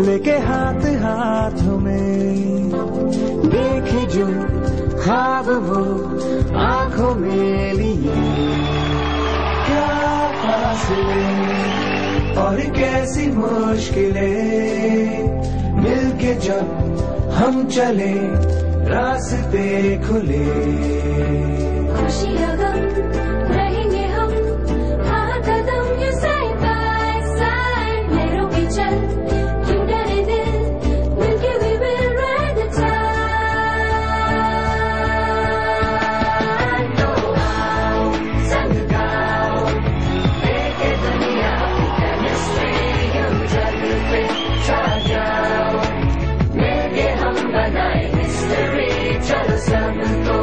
लेके हाथ हाथ में देखे जो खाब वो आँखों में लिए क्या फासले और कैसी मुश्किलें जब हम चले रास्ते खुले। खुशिया seven